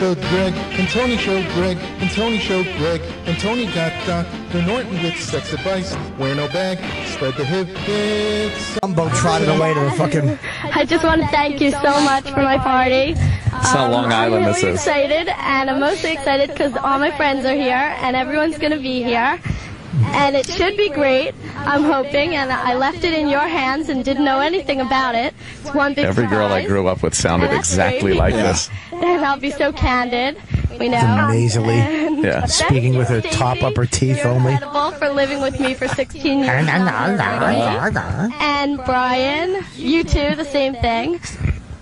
The Greg and Tony Show, Greg and Tony Show, Greg and Tony got Dr. Norton with sex advice. Wear no bag, spread the hip hits. Dumbo trotted away to the fucking. I just want to thank you so much for my party. It's not um, Long Island, this is. I'm this really is. excited, and I'm mostly excited because all my friends are here, and everyone's going to be here. And it should be great, I'm hoping, and I left it in your hands and didn't know anything about it. It's one big Every girl I grew up with sounded exactly like this. And I'll be so candid, we know. Nasally. And Yeah. Speaking you, with her Stacey. top upper teeth You're only. incredible for living with me for 16 years. and Brian, you too, the same thing.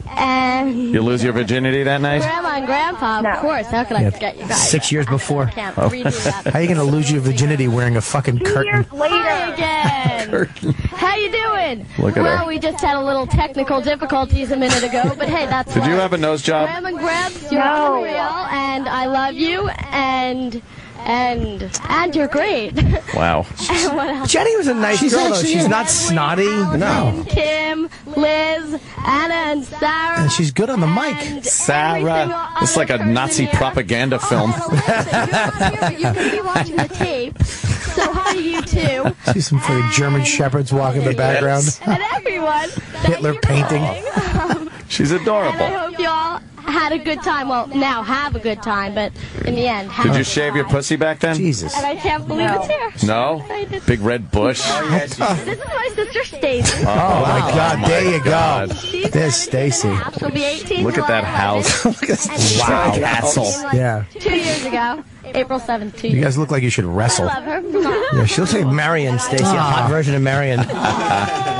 And You lose your virginity that night? Grandma and Grandpa, of course. How could I forget you guys? Six years before. Can't Oh. redo that. How you going to lose your virginity wearing a fucking curtain? Hi again. curtain. How you doing? Look at well, her. we just had a little technical difficulties a minute ago, but hey, that's Did you have a nose job? Grandma and Gramps, you're unreal, and I love you, and and and you're great. Wow. and what else? Jenny was a nice She's girl, though. actually- She's not snotty. No. Kim, Liz, Anna, and Sarah. And she's good on the mic. Sarah. It's like a Nazi propaganda film. Oh, listen, you're you can be watching the tape. So hi to you too. See some fucking German shepherds walking in the background. And everyone. Hitler painting. Um, She's and I hope you all had a good time. Well, now have a good time, but in the end, have Did a you good shave your pussy back then? Jesus. And I can't believe it's here. No? Big red bush? This is my sister Stacy. Oh, oh, oh, my God. There you God. go. She's There's Stacy. She'll be 18. Look at that house. 11th. And she Wow. Castle. like, Yeah. Two years ago, April 7th. Two You guys look like you should wrestle. I wrestle. love her. Yeah, she looks like Marion, Stacy. A hot ah. version of Marion.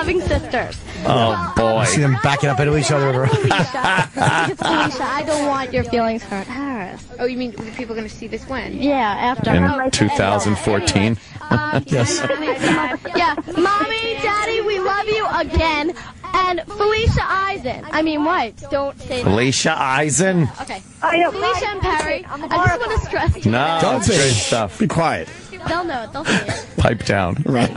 loving sisters? Oh, boy. I See them backing up into each other. Felicia, Felicia, I don't want your feelings hurt. Harris. Oh, you mean people are going to see this when? Yeah, after. In Oh, 2014. um, Yes. Yeah, mommy, daddy, we love you again. And Felicia Eisen. I mean, what? Don't say that. Felicia Eisen? Okay. Felicia and Perry. I just want to stress. No, Don't it's be. great stuff. Be quiet. They'll know it. They'll see it. Pipe down. Right.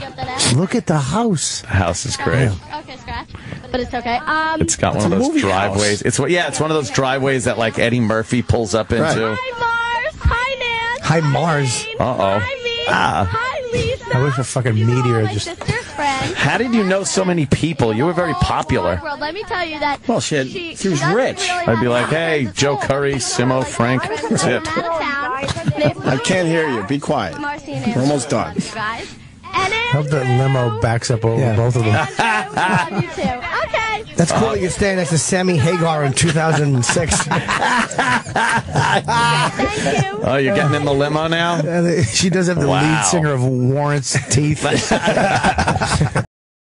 Get that out. Look at the house. The house is great. Okay, scratch. But it's okay. Um, It's got one of those driveways. house. It's what? Yeah, it's one of those driveways that like Eddie Murphy pulls up into. Right. hi, Mars. Hi, Nan. Hi, Mars. Uh-oh. Hi, me. Ah. Hi, Lisa. I wish a fucking You meteor my just- How did you know so many people? You were very popular. World. Let me tell you that. Well, she had- she was rich. really I'd be like, hey, Joe. Curry, Simo, Frank. That's it. From out of town. They I can't hear you. Be quiet. We're almost Andrew, done. Love you guys. And Hope the limo backs up over Yeah. both of them. Andrew, love you too. Okay. That's cool that you're staying next to Sammy Hagar in 2006. Thank you. Oh, you're getting in the limo now? Uh, she does have the Wow. lead singer of Warrant's teeth.